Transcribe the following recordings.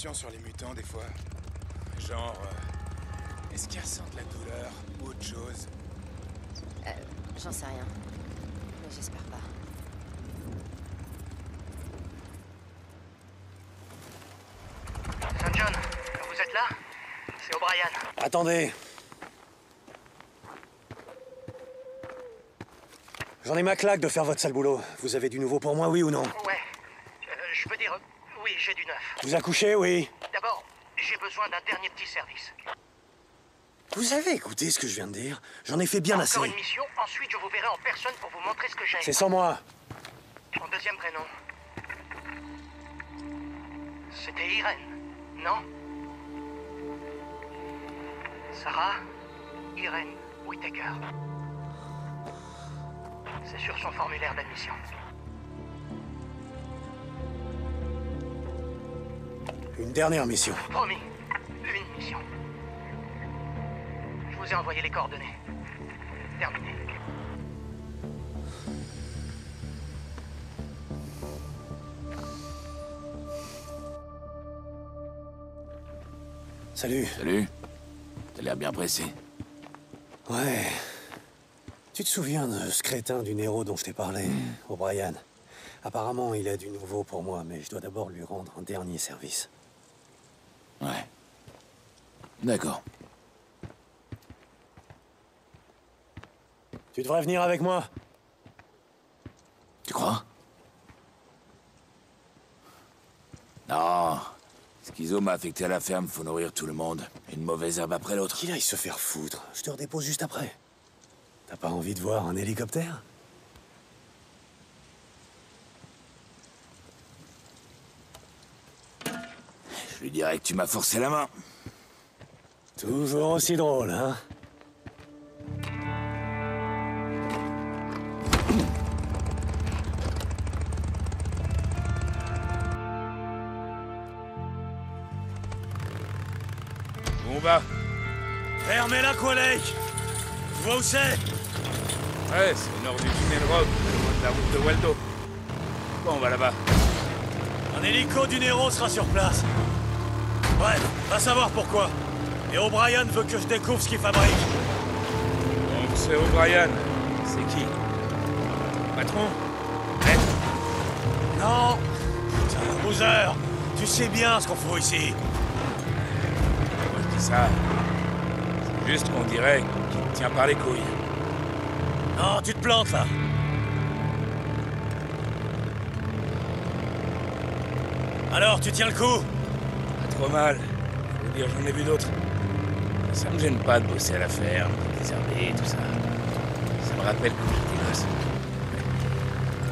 questions sur les mutants des fois. Genre, euh, est-ce qu'ils ressentent la douleur ou autre chose? Euh, j'en sais rien. Mais j'espère pas. Saint John, vous êtes là? C'est O'Brien. Attendez. J'en ai ma claque de faire votre sale boulot. Vous avez du nouveau pour moi, oui ou non? Ouais. Euh, je veux dire, oui, j'ai du neuf. Vous accouchez, oui D'abord, j'ai besoin d'un dernier petit service. Vous avez écouté ce que je viens de dire J'en ai fait bien assez. Encore une mission, ensuite je vous verrai en personne pour vous montrer ce que j'ai. C'est sans moi. Mon deuxième prénom. C'était Irène, non Sarah Irène Whittaker. C'est sur son formulaire d'admission. Une dernière mission. Promis, une mission. Je vous ai envoyé les coordonnées. Terminé. Salut. Salut. T'as l'air bien pressé. Ouais. Tu te souviens de ce crétin du Nero dont je t'ai parlé, O'Brien? Apparemment, il a du nouveau pour moi, mais je dois d'abord lui rendre un dernier service. D'accord. Tu devrais venir avec moi. Tu crois? Non. Schizo m'a affecté à la ferme, faut nourrir tout le monde. Une mauvaise herbe après l'autre. Qu'il aille se faire foutre. Je te redépose juste après. T'as pas envie de voir un hélicoptère? Je lui dirais que tu m'as forcé la main. Toujours aussi drôle, hein Bon bah, Fermez la collègue Tu vois où c'est ouais, c'est au nord du tunnel Rock, loin de la route de Waldo. Bon, on va là-bas. Un hélico du Nero sera sur place. Bref, va savoir pourquoi. Et O'Brien veut que je découvre ce qu'il fabrique. Donc c'est O'Brien. C'est qui? Patron? Maître Non C'est un loser Tu sais bien ce qu'on fout ici. Moi je dis ça. C'est juste qu'on dirait qu'il te tient par les couilles. Non, tu te plantes là Alors, tu tiens le coup? Pas trop mal. Je veux dire, j'en ai vu d'autres. Ça me gêne pas de bosser à la ferme, désherber, tout ça. Ça me rappelle quand j'étais gosse.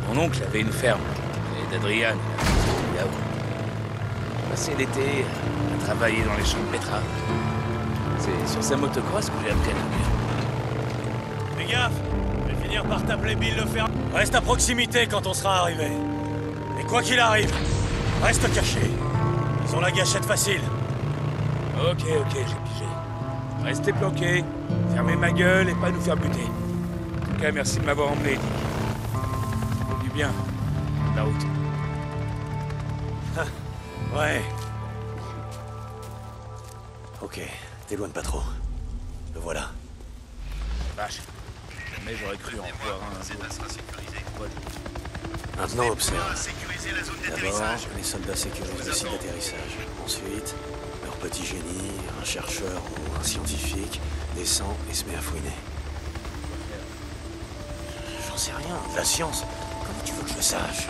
Mon oncle avait une ferme, et d'Adrian, là, où Passé l'été à travailler dans les champs de betteraves. C'est sur sa motocross que j'ai appris à conduire. Fais gaffe Je vais finir par t'appeler Bill le fer. Reste à proximité quand on sera arrivé. Et quoi qu'il arrive, reste caché. Ils ont la gâchette facile. Ok, ok, j'ai pigé. Restez planqués, fermez ma gueule et pas nous faire buter. En tout cas, merci de m'avoir emmené, Dick. Du bien. La route. Ouais. Ok, t'éloigne pas trop. Le voilà. Vache. Jamais j'aurais cru en voir un. Maintenant, observe. D'abord, les soldats sécurisent le site d'atterrissage. Ensuite, petit génie, un chercheur ou un scientifique, descend et se met à fouiner. J'en sais rien, la science. Comment tu veux que je sache?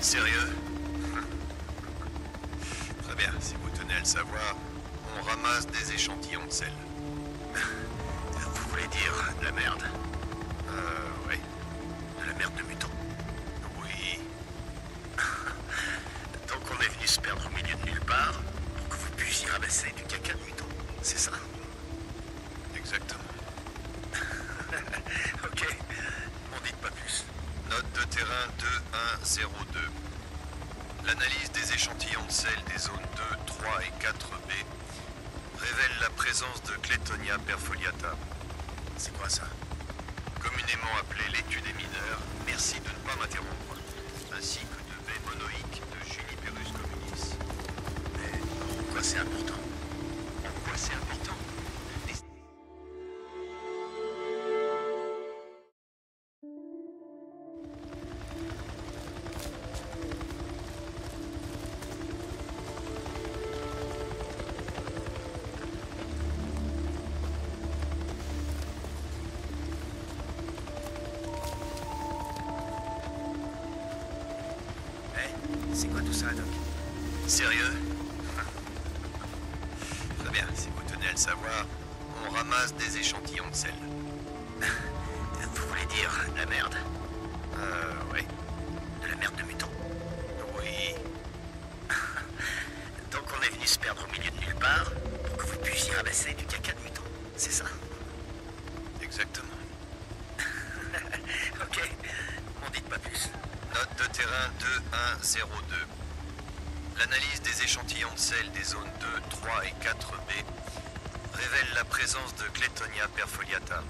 Sérieux? Très bien, si vous tenez à le savoir, on ramasse des échantillons de sel. Vous voulez dire de la merde? Euh, se perdre au milieu de nulle part pour que vous puissiez ramasser du caca de muton. C'est ça? Exactement. Ok. M'en dites pas plus. Note de terrain 2102. L'analyse des échantillons de sel des zones 2, 3 et 4B révèle la présence de Claytonia perfoliata,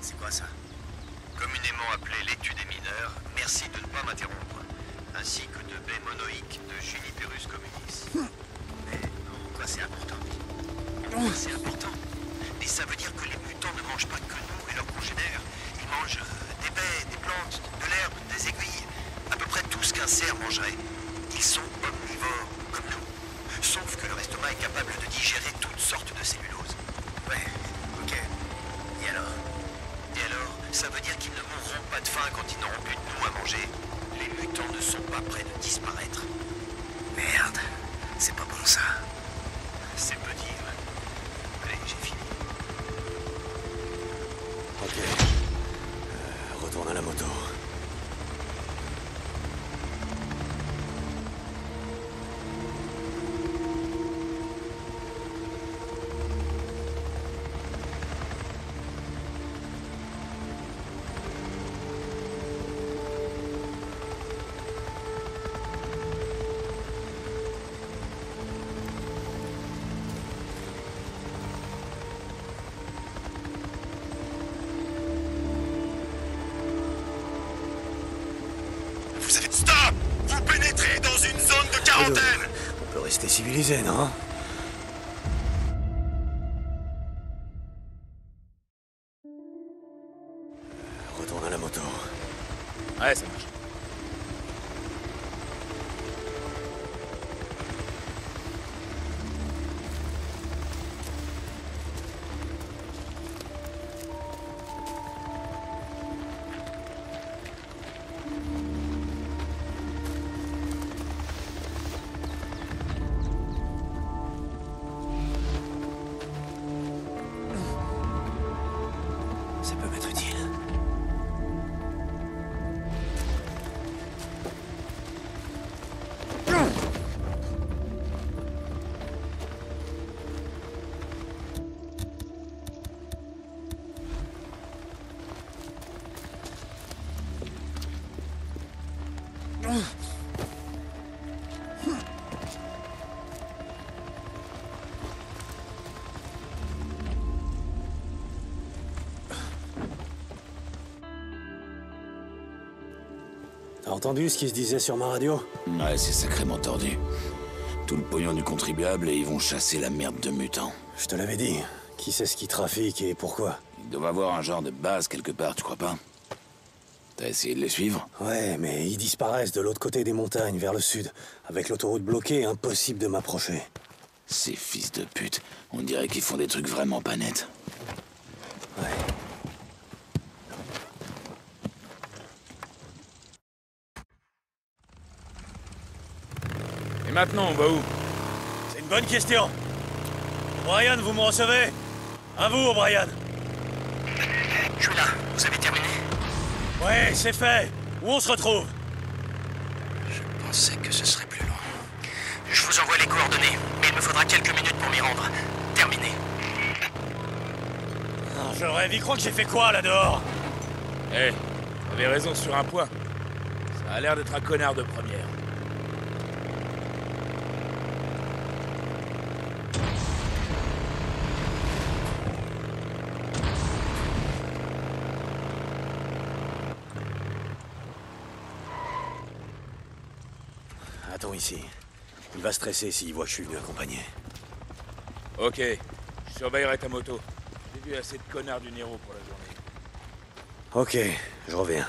C'est quoi ça? Communément appelée l'étude des mineurs. Merci de ne pas m'interrompre. Ainsi que de baies monoïques de Juniperus communis. C'est important c'est important Et ça veut dire que les mutants ne mangent pas que nous et leurs congénères. Ils mangent euh, des baies, des plantes, de l'herbe, des aiguilles. À peu près tout ce qu'un cerf mangerait. Ils sont omnivores, Stop! Vous pénétrez dans une zone de quarantaine. On peut rester civilisé, non? Entendu ce qui se disait sur ma radio Ouais, c'est sacrément tordu. Tout le pognon du contribuable et ils vont chasser la merde de mutants. Je te l'avais dit. Qui sait ce qui trafique et pourquoi? Ils doivent avoir un genre de base quelque part, tu crois pas? T'as essayé de les suivre? Ouais, mais ils disparaissent de l'autre côté des montagnes, vers le sud. Avec l'autoroute bloquée, impossible de m'approcher. Ces fils de pute, on dirait qu'ils font des trucs vraiment pas nets. Maintenant, on va où C'est une bonne question. Brian, vous me recevez À vous, Brian. Je suis là. Vous avez terminé Ouais, c'est fait. Où on se retrouve Je pensais que ce serait plus long. Je vous envoie les coordonnées, mais il me faudra quelques minutes pour m'y rendre. Terminé. Ah, Je rêve, il croit que j'ai fait quoi, là dehors Eh, t'avais raison sur un point. Ça a l'air d'être un connard de première. Ici. Il va stresser s'il voit que je suis venu accompagner. Ok, je surveillerai ta moto. J'ai vu assez de connards du Nero pour la journée. Ok, je reviens.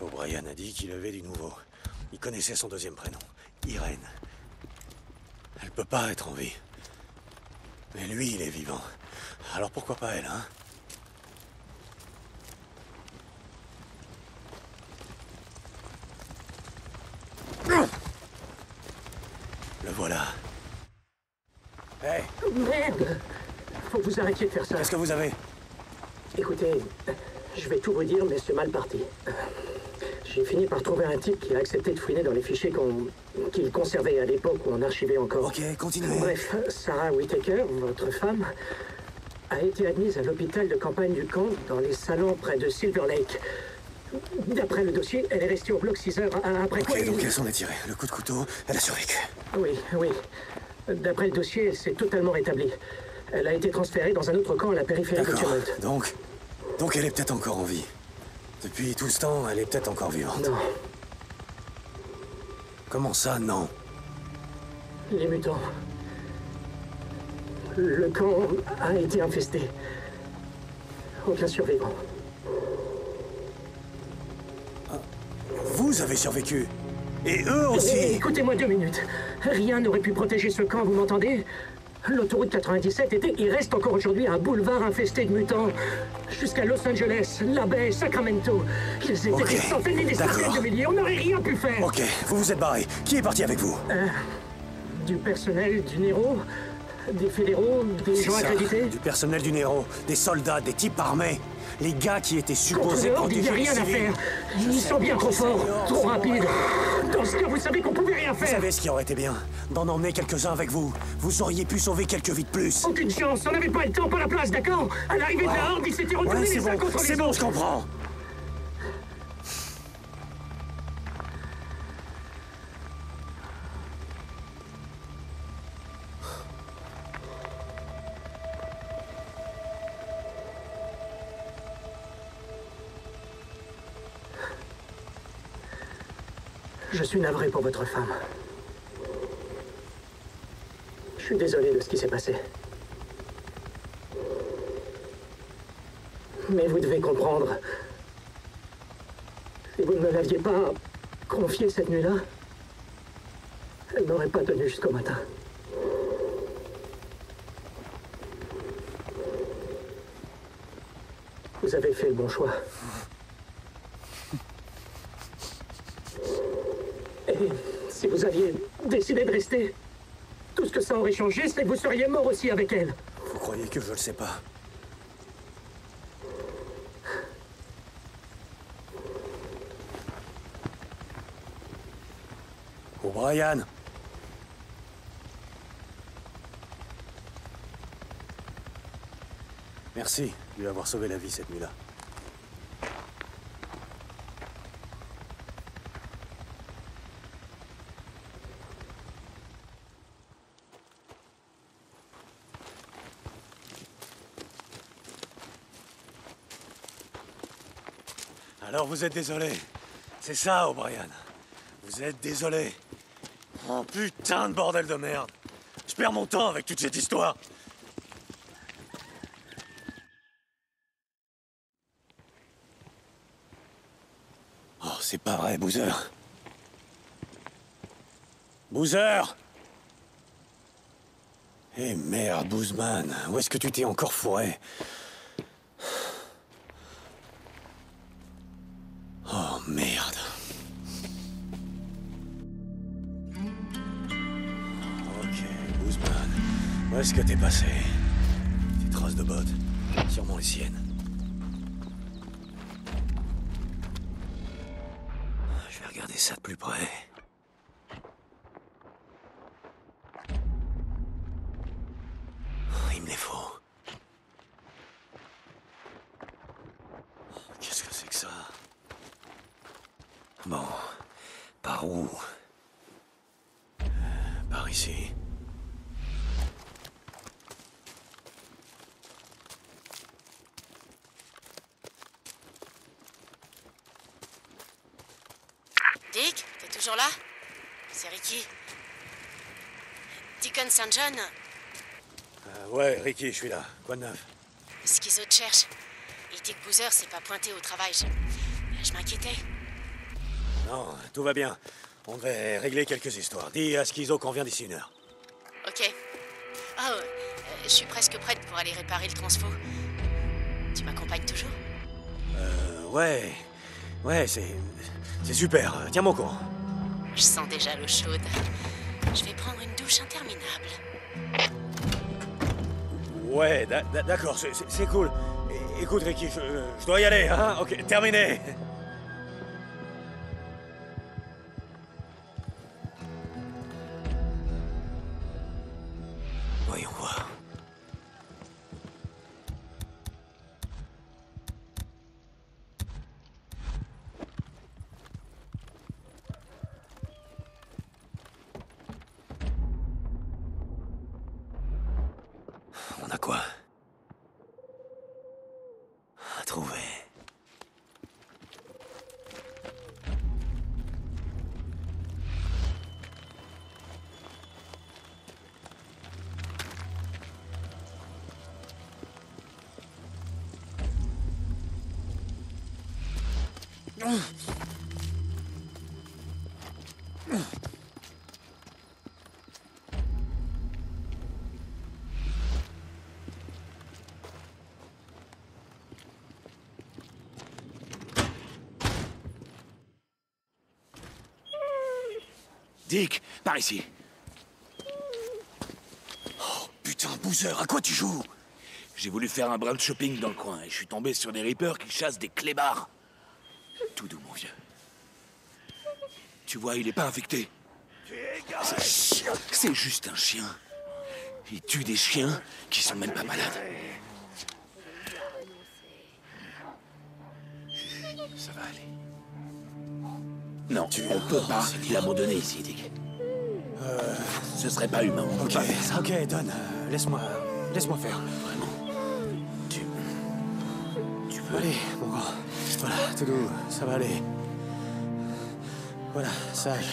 O'Brien a dit qu'il avait du nouveau. Il connaissait son deuxième prénom, Irène. Elle peut pas être en vie. Mais lui, il est vivant. Alors pourquoi pas elle, hein? Le voilà. Hé, Merde Faut que vous arrêtiez de faire ça. qu'est-ce que vous avez? Écoutez, je vais tout vous dire, mais c'est mal parti. J'ai fini par trouver un type qui a accepté de fouiner dans les fichiers qu'on qu'il conservait à l'époque où on archivait encore. Ok, continuez. Bref, Sarah Whittaker, votre femme, a été admise à l'hôpital de campagne du camp dans les salons près de Silver Lake. D'après le dossier, elle est restée au bloc 6 heures après quoi Ok, donc elle s'en est tirée. Le coup de couteau, elle a survécu. Oui, oui. D'après le dossier, elle s'est totalement rétablie. Elle a été transférée dans un autre camp à la périphérie de. Tumult. Donc, donc elle est peut-être encore en vie. Depuis tout ce temps, elle est peut-être encore vivante. Non, Comment ça, non? Les mutants. Le camp a été infesté. Aucun survivant. Vous avez survécu. Et eux Eh, aussi. Écoutez-moi deux minutes. Rien n'aurait pu protéger ce camp, vous m'entendez? L'autoroute 97 était et reste encore aujourd'hui un boulevard infesté de mutants. Jusqu'à Los Angeles, la baie, Sacramento. Ils étaient Ok, des centaines et des centaines de milliers. On n'aurait rien pu faire. Ok, vous vous êtes barré. Qui est parti avec vous? Du personnel, du Nero, des fédéraux, des gens accrédités. Du personnel du Nero, des soldats, des types armés. Les gars qui étaient supposés Contre l'ordre, il n'y protéger a les rien à faire. Ils sont bien trop forts, trop rapides. Dans ce cas, vous savez qu'on pouvait rien Vous faire. savez ce qui aurait été bien? D'en emmener quelques-uns avec vous. Vous auriez pu sauver quelques vies de plus. Aucune chance, on n'avait pas le temps, pas la place, d'accord? À l'arrivée de la horde, ils s'étaient retournés les uns bon, contre c'est les bon, autres. je comprends. Je suis navré pour votre femme. Je suis désolé de ce qui s'est passé. Mais vous devez comprendre. Si vous ne me l'aviez pas confié cette nuit-là, elle n'aurait pas tenu jusqu'au matin. Vous avez fait le bon choix. Et si vous aviez décidé de rester, tout ce que ça aurait changé, c'est que vous seriez mort aussi avec elle. Vous croyez que je le sais pas? O'Brien Merci de lui avoir sauvé la vie cette nuit-là. Alors vous êtes désolé. C'est ça, O'Brien. Vous êtes désolé. Oh putain de bordel de merde. Je perds mon temps avec toute cette histoire. Oh, c'est pas vrai, Boozer. Boozer Eh merde, Boozman, où est-ce que tu t'es encore fourré? Est-ce que t'es passé Tes traces de bottes, sûrement les siennes. Je vais regarder ça de plus près. Il me les faut. Qu'est-ce que c'est que ça Bon, par où Euh, Par ici. Dick, t'es toujours là C'est Ricky. John, Euh, ouais, Ricky, je suis là. Quoi de neuf? Schizo te cherche. Il dit que Boozer s'est pas pointé au travail. Je, je m'inquiétais. Non, tout va bien. On devait régler quelques histoires. Dis à Schizo qu'on vient d'ici une heure. Ok. Oh, euh, je suis presque prête pour aller réparer le transfo. Tu m'accompagnes toujours? Euh, ouais. Ouais, c'est. C'est super. Tiens-moi au courant. Je sens déjà l'eau chaude. Je vais prendre une douche interminable. Ouais, d'a- d'a- d'accord, c'est- cool. Écoute, Ricky, je, je dois y aller, hein Ok, terminé. Par ici. Oh, Putain, Boozer, à quoi tu joues? J'ai voulu faire un brin de shopping dans le coin et je suis tombé sur des rippers qui chassent des clébards. Tout doux, mon vieux. Tu vois, il est pas infecté. C'est juste un chien. Il tue des chiens qui sont même pas malades. Ça va aller. Non, on peut pas l'abandonner ici, Dick. Ce serait pas humain, on peut Ok, pas faire ça. ok, Don, euh, laisse-moi... Laisse-moi faire. Vraiment. Tu... Tu veux Allez, mon grand. Voilà, tout doux, ça va aller. Voilà, sage.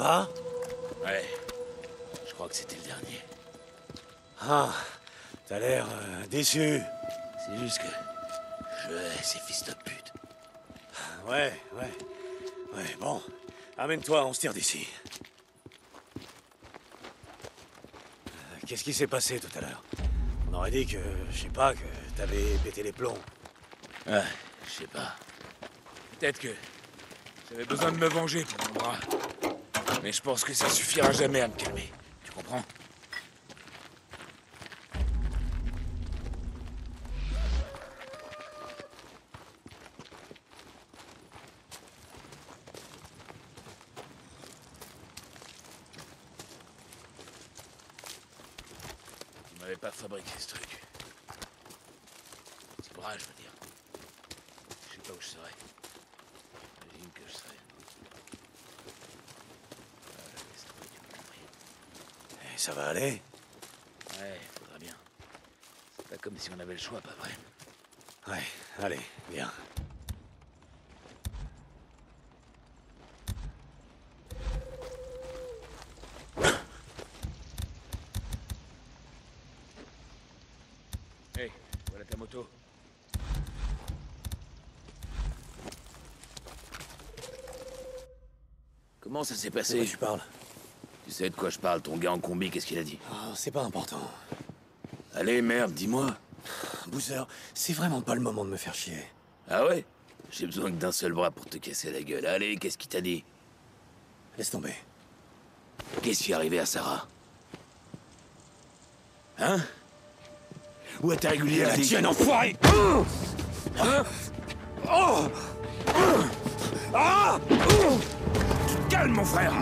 Va Ouais. Je crois que c'était le dernier. Ah, t'as l'air euh, déçu. C'est juste que... Je hais ces fils de pute. Ouais, ouais. Ouais, bon. Amène-toi, on se tire d'ici. Euh, Qu'est-ce qui s'est passé tout à l'heure? On aurait dit que, je sais pas, que t'avais pété les plombs. Ouais, je sais pas. Peut-être que... J'avais besoin de me venger pour mon bras. Mais je pense que ça suffira jamais à me calmer. Tu comprends Tu m'avais pas fabriqué ce truc. Ce bras, je veux dire. Je sais pas où je serais. J'imagine que je serais. Ah, laisse tomber, tu m'as compris. Et ça va aller Ouais, faudra bien. C'est pas comme si on avait le choix, pas vrai Ouais, allez, viens. Hey, voilà ta moto. Comment ça s'est passé tu parles Tu sais de quoi je parle, ton gars en combi, qu'est-ce qu'il a dit Ah, C'est pas important. Allez, merde, dis-moi. Boozer, c'est vraiment pas le moment de me faire chier. Ah ouais J'ai besoin que d'un seul bras pour te casser la gueule. Allez, qu'est-ce qu'il t'a dit Laisse tomber. Qu'est-ce qui est arrivé à Sarah Hein Où est ta régulière La tienne, enfoiré Hein Oh Ah mon frère.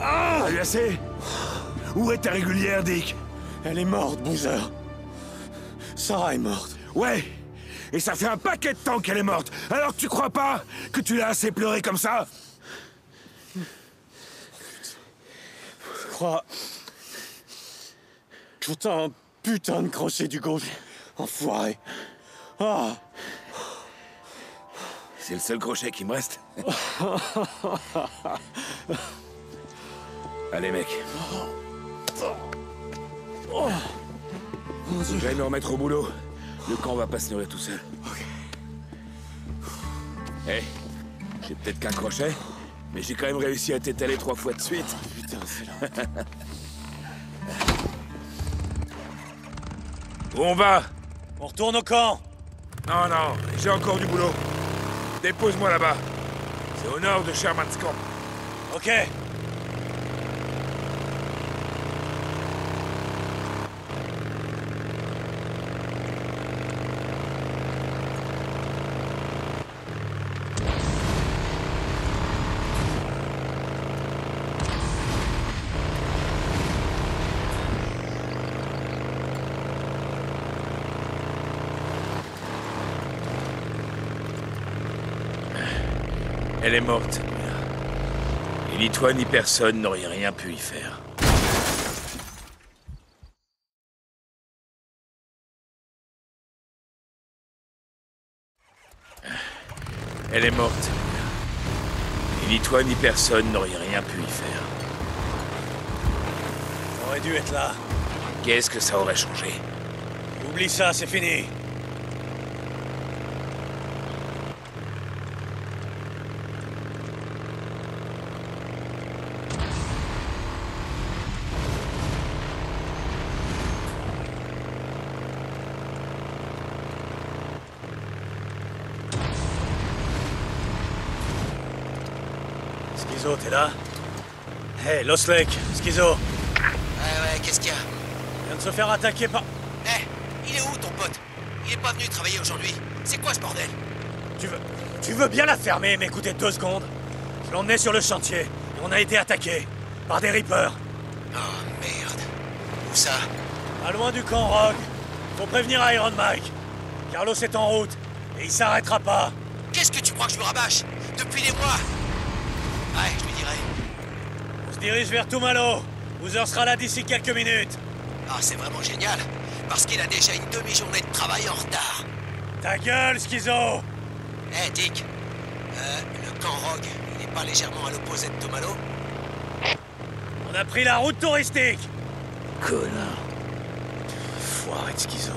Ah eu assez. Où est ta régulière, Dick Elle est morte, Boozer. Sarah est morte. Ouais. Et ça fait un paquet de temps qu'elle est morte. Alors tu crois pas que tu l'as assez pleuré comme ça? Je crois... t'as un putain de crochet du gauche. Enfoiré. Ah C'est le seul crochet qui me reste. Allez, mec. Faut que J'aille me remettre au boulot. Le camp va pas se nourrir tout seul. Hé, j'ai peut-être qu'un crochet, mais j'ai quand même réussi à t'étaler trois fois de suite. Putain, c'est. Où on va On retourne au camp Non, non, j'ai encore du boulot. Dépose-moi là-bas. C'est au nord de Sherman's Camp. Ok. Elle est morte. Et ni toi ni personne n'auriez rien pu y faire. Elle est morte. Et ni toi ni personne n'auriez rien pu y faire. On aurait dû être là. Qu'est-ce que ça aurait changé? Oublie ça, c'est fini. Schizo, t'es là Schizo, Ouais, ouais, qu'est-ce qu'il y a? Vient de se faire attaquer par... Eh, il est où ton pote? Il est pas venu travailler aujourd'hui. C'est quoi ce bordel? Tu veux... Tu veux bien la fermer et m'écouter deux secondes Je l'emmenais sur le chantier et on a été attaqué par des Reapers. Oh merde. Où ça? Pas loin du camp Rogue. Faut prévenir Iron Mike. Carlos est en route et il s'arrêtera pas. Qu'est-ce que tu crois que je me rabâche? Depuis des mois Ouais, je lui dirige vers Tumalo. Boozer sera là d'ici quelques minutes. Ah, c'est vraiment génial. Parce qu'il a déjà une demi-journée de travail en retard. Ta gueule, Schizo Eh, Dick. Euh, le camp Rogue, il n'est pas légèrement à l'opposé de Tomalo On a pris la route touristique Connard. Foiré de schizo.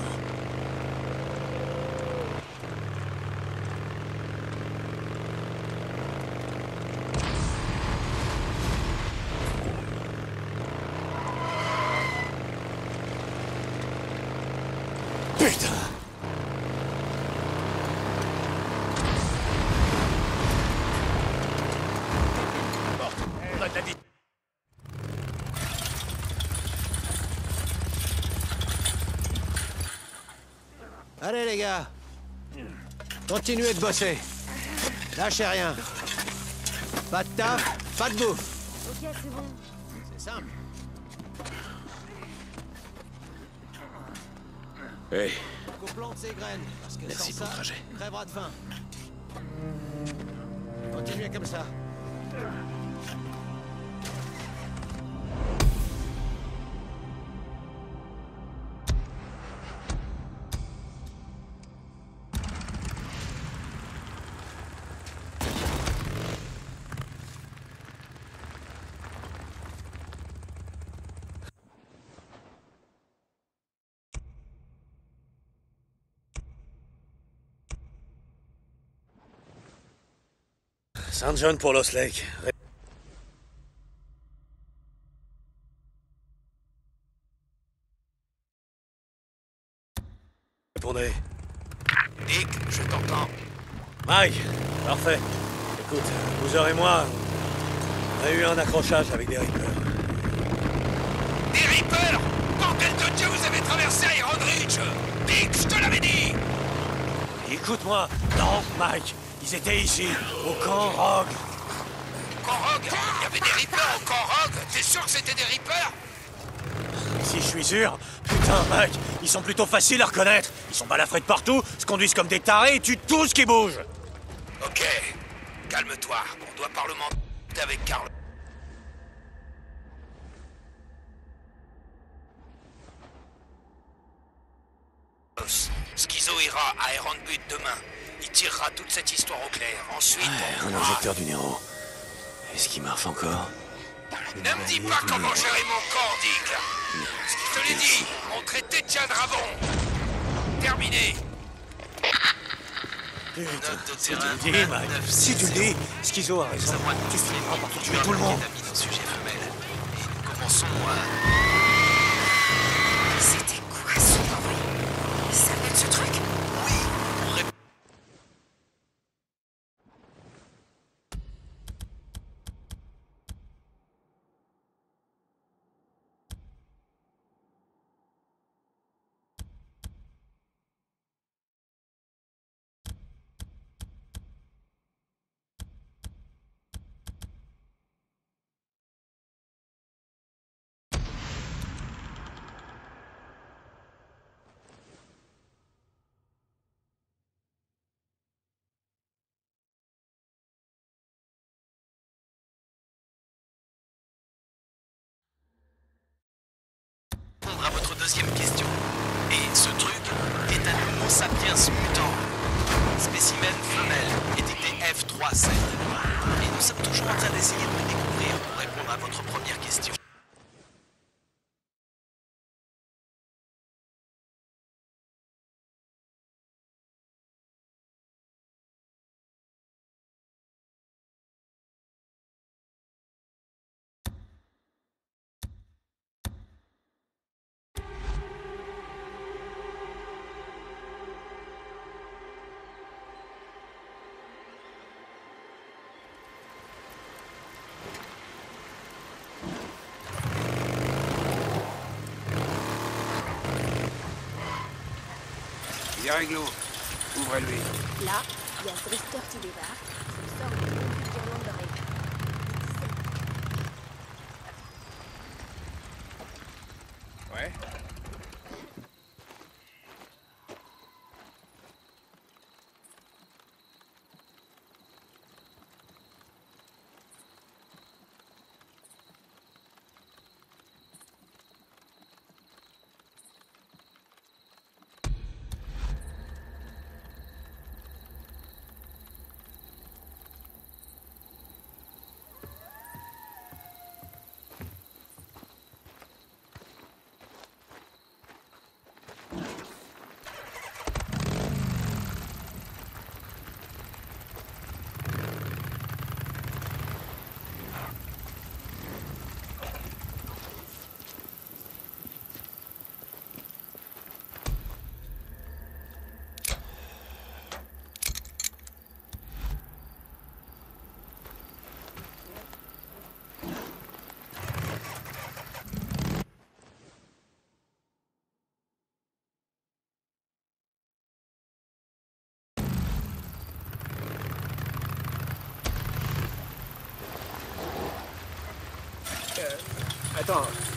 Les gars Continuez de bosser Lâchez rien Pas de taf, pas de bouffe Ok, c'est bon. C'est simple Hey, Qu'on plante ses graines, parce que Merci sans pour le ça, trajet. de faim. Continuez comme ça. Saint John pour Lost Lake. Ré- Répondez. Dick, je t'entends. Mike, parfait. Écoute, Boozer et moi, on a eu un accrochage avec des Reapers. Des Reapers? Bordel de Dieu, vous avez traversé Iron Ridge? Dick, je te l'avais dit Écoute-moi. Non, Mike, ils étaient ici, au camp Rogue. Camp Rogue Il y avait des Reapers au Camp Rogue T'es sûr que c'était des Reapers? Si je suis sûr. Putain, Mike, ils sont plutôt faciles à reconnaître. Ils sont balafrés de partout, se conduisent comme des tarés et tuent tout ce qui bouge. Ok, calme-toi. On doit parlementer avec Carl. Tirera toute cette histoire au clair. Ensuite, on un injecteur du Nero. Est-ce qu'il marche encore? Ne me dis pas comment gérer mon corps, Dick. Je te l'ai dit, mon traité tiendra bon. Terminé. Si tu le dis, si tu le dis, Schizo a raison. Tu finiras par tuer tout le monde. sujet femelle. Commençons à... C'était quoi ce bruit Il s'appelle ce truc Oui, on répond. répondre à votre deuxième question. Et ce truc est un Homo sapiens mutant. Spécimen femelle, édité F37. Et nous sommes toujours en train d'essayer de le découvrir pour répondre à votre première question. Bien réglo. Ouvrez-lui. Là, il y a Drifter qui débarque. так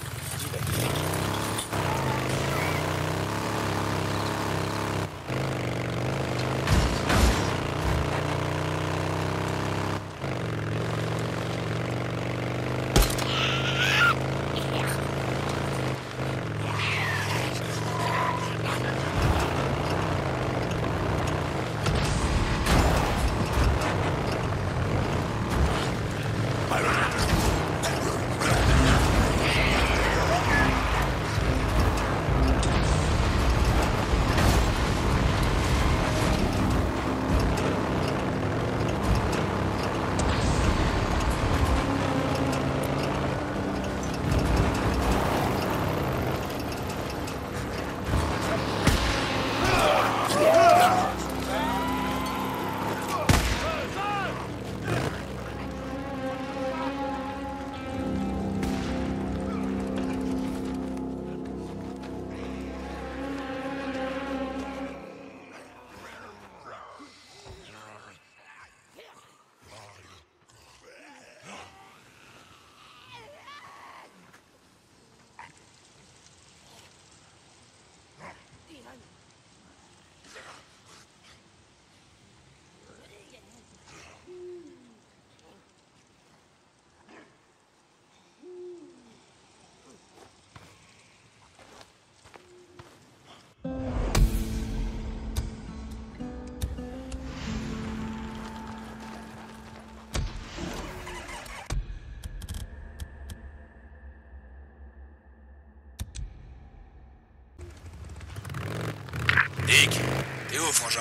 t'es où, frangin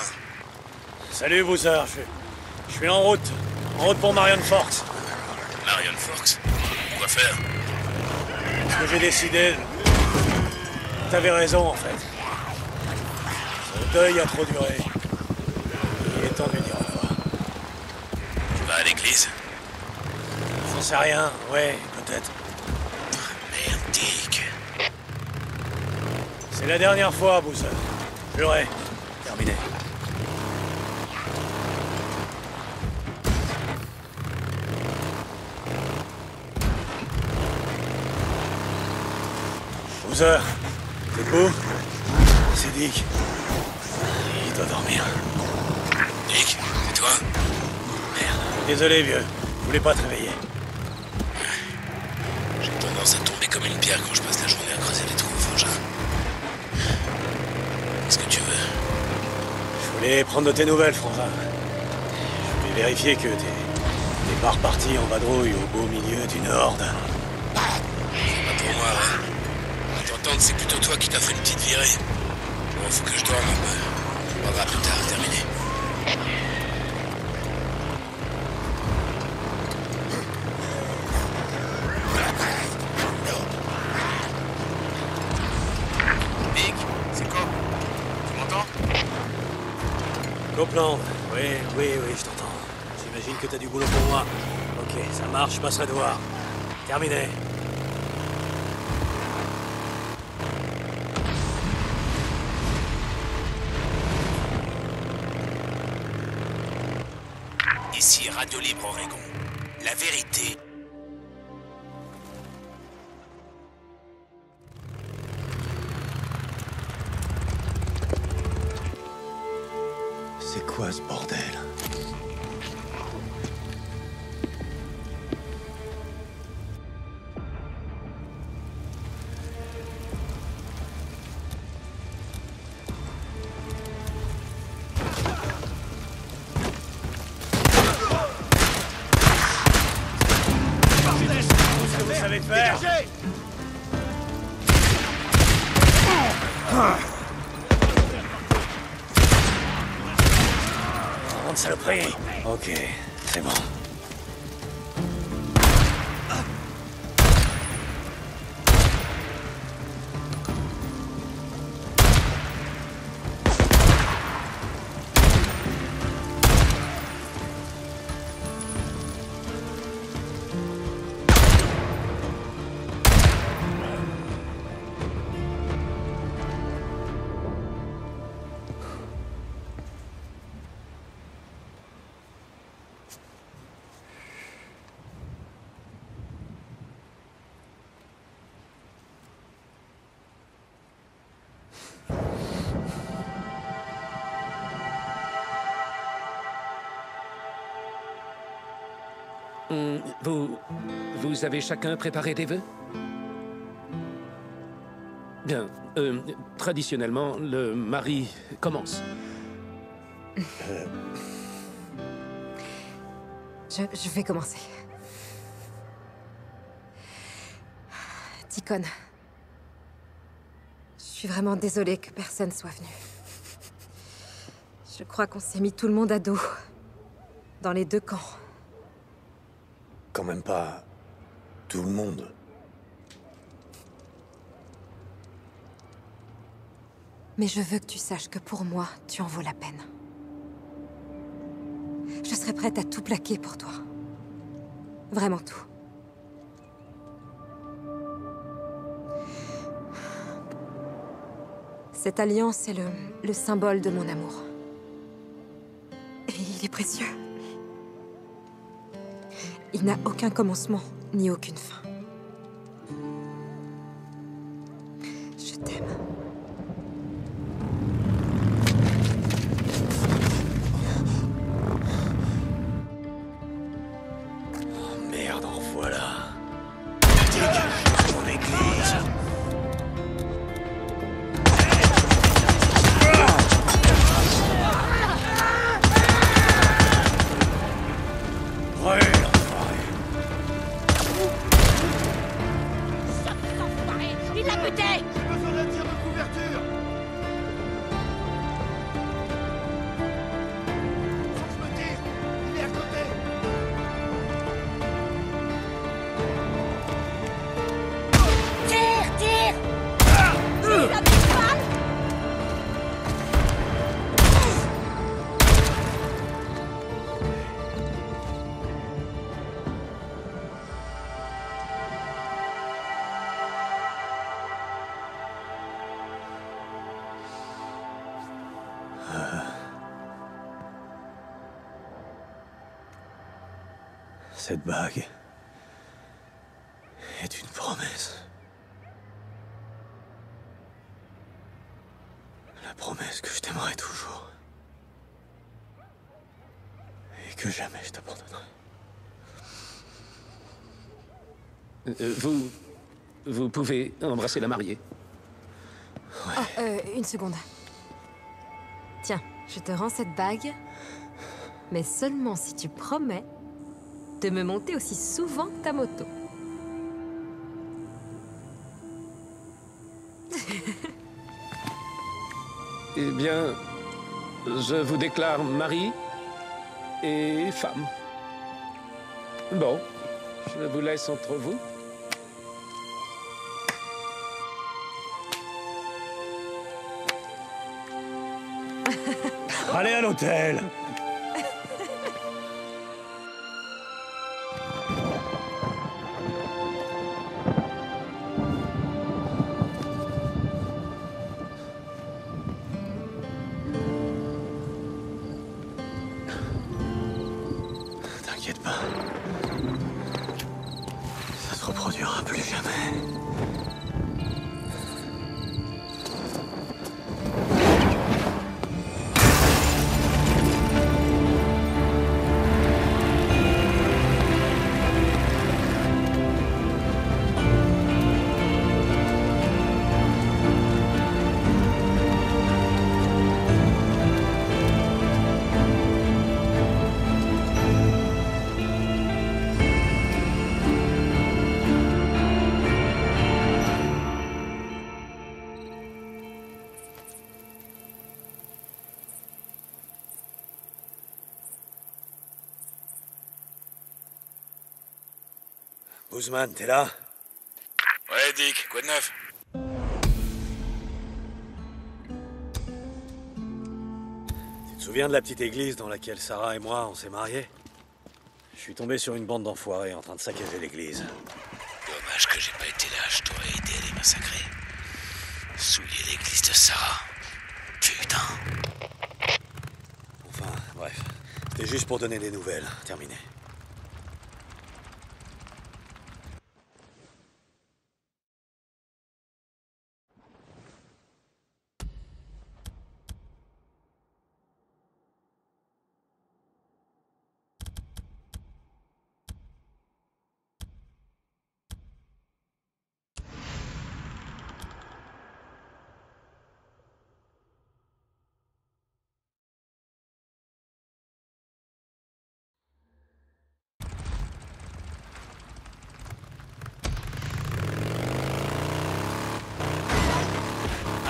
Salut, Boozer. Je, suis en route. En route pour Marion Forks. Marion Forks Quoi faire Ce que j'ai décidé. T'avais raison, en fait. Son deuil a trop duré. Il est temps de dire au revoir. Tu vas à l'église J'en sais rien. Ouais, peut-être. Dick. C'est la dernière fois, Boozer. Juré. Terminé. T'es debout C'est Dick. Il doit dormir. Dick, c'est toi? Désolé, vieux. Je voulais pas te réveiller. J'ai tendance à tomber comme une pierre quand je passe la journée à creuser des trous, frangin. Qu'est-ce que tu veux? Je voulais prendre de tes nouvelles, Franzin. Je voulais vérifier que t'es t'es pas reparti en vadrouille au beau milieu d'une horde. Pas pour moi, ouais. À t'entendre, c'est plutôt toi qui t'as fait une petite virée. Bon, faut que je dorme un peu. On parlera plus tard, terminé. Dick, c'est quoi? Tu m'entends? Copeland, oui, oui, oui, je t'entends. J'imagine que t'as du boulot pour moi. Ok, ça marche, je passerai te voir. Terminé. Radio Libre Oregon. La vérité. Vous... Vous avez chacun préparé des vœux? Bien. Euh, traditionnellement, le mari commence. Je, je vais commencer. Ticone. Je suis vraiment désolée que personne soit venu. Je crois qu'on s'est mis tout le monde à dos. Dans les deux camps. Quand même pas tout le monde. Mais je veux que tu saches que pour moi, tu en vaux la peine. Je serais prête à tout plaquer pour toi. Vraiment tout. Cette alliance est le, le symbole de mon amour. Et il est précieux. Il n'a aucun commencement, ni aucune fin. Cette bague est une promesse. La promesse que je t'aimerai toujours. Et que jamais je t'abandonnerai. Euh, vous... Vous pouvez embrasser la mariée. Oh, euh, une seconde. Tiens, je te rends cette bague. Mais seulement si tu promets de me monter aussi souvent que ta moto. Eh bien, je vous déclare mari et femme. Bon, je vous laisse entre vous. Allez à l'hôtel T'es là Ouais, Dick, quoi de neuf Tu te souviens de la petite église dans laquelle Sarah et moi, on s'est mariés Je suis tombé sur une bande d'enfoirés en train de saccager l'église. Dommage que j'ai pas été là, je t'aurais aidé à les massacrer. Souiller l'église de Sarah. Putain. Enfin, bref. C'était juste pour donner des nouvelles. Terminé.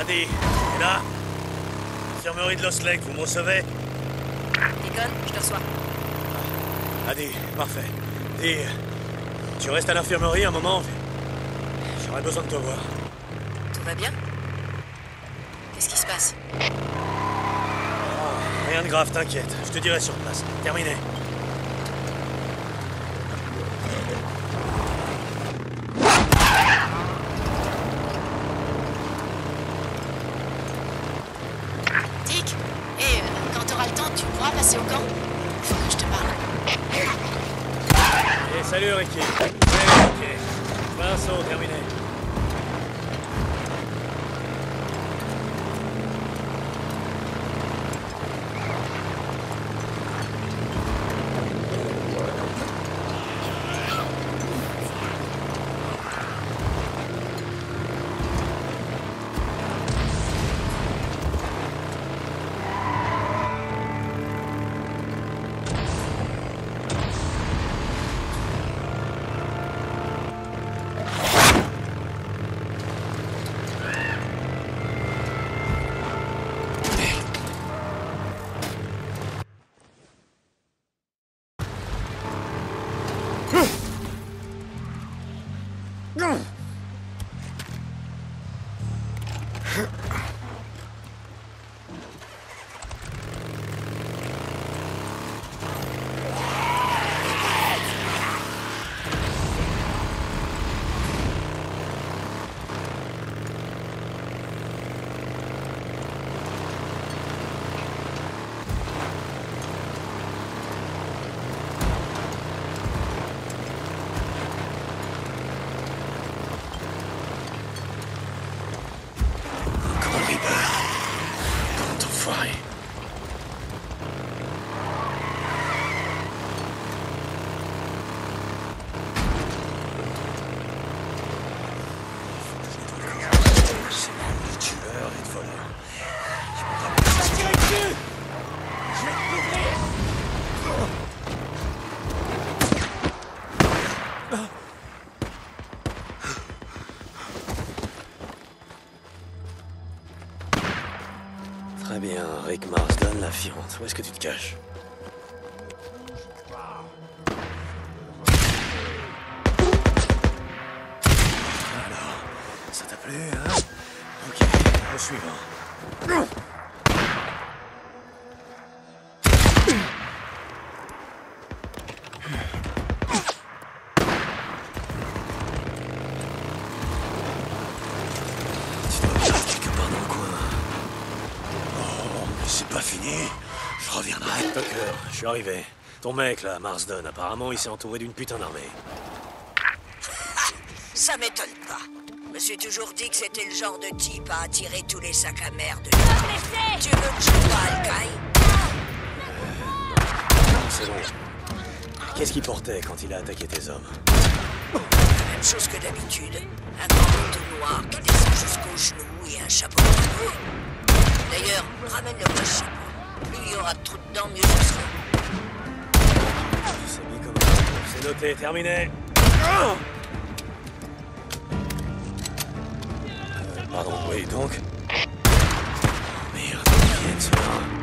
Adi, t'es là De Lost Lake, vous me recevez? Deacon, je te reçois. Adi, parfait. Dis, tu restes à l'infirmerie un moment? J'aurais besoin de te voir. Tout va bien? Qu'est-ce qui se passe? Rien de grave, t'inquiète. Je te dirai sur place. Terminé. Où est-ce que tu te caches? Suis arrivé. Ton mec, là, Marsden, apparemment, il s'est entouré d'une putain d'armée. Ça m'étonne pas. Je me suis toujours dit que c'était le genre de type à attirer tous les sacs à merde. Tu veux que je joue à Al-Qaï C'est bon. Qu'est-ce qu'il portait quand il a attaqué tes hommes Même chose que d'habitude. Un grand noir qui descend jusqu'aux genoux et un chapeau. D'ailleurs, ramène-le moi chez moi. Plus il y aura de trous dedans, mieux ce sera. C'est noté, terminé. Euh, pardon, oui, donc Merde, ils viennent,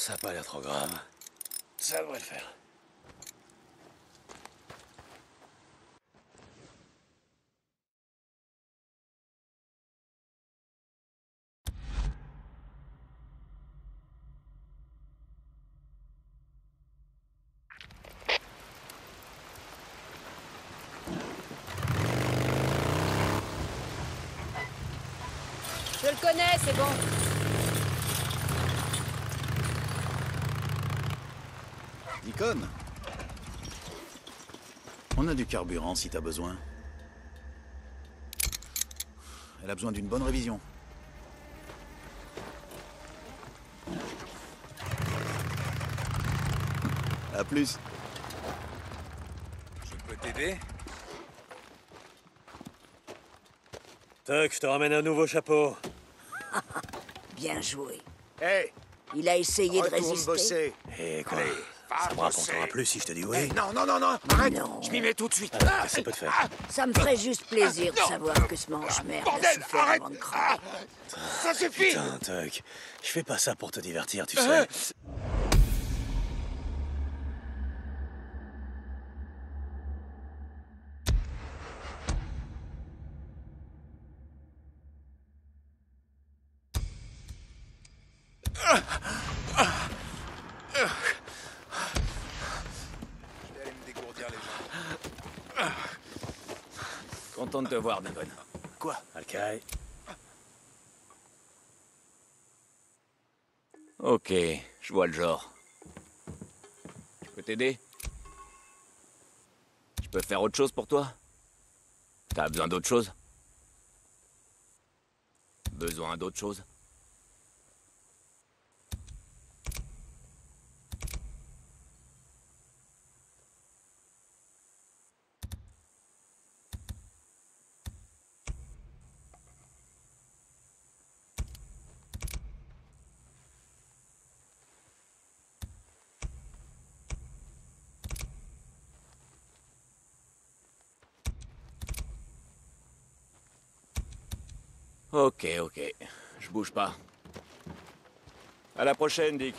ça a pas l'air trop grave. Ça devrait le faire. Carburant si t'as besoin. Elle a besoin d'une bonne révision. À plus. Je peux t'aider? Tuck, je te ramène un nouveau chapeau. Bien joué. Hé Il a essayé de résister. bosser. Et quoi? Allez, Ça me va racontera plus si je te dis oui. non, non, non, non, arrête Non. Je m'y mets tout de suite. Ah, ça peut te faire. Ça me ferait juste plaisir de savoir que ce mange-merde a Bordel, souffert arrête avant de crever. Ça suffit Putain, Tuck, je fais pas ça pour te divertir, tu sais. Content de te voir, Devon. Quoi? Alkai Ok, je vois le genre. Je peux t'aider? Je peux faire autre chose pour toi? T'as besoin d'autre chose? Besoin d'autre chose? Ok, ok. Je bouge pas. À la prochaine, Dick.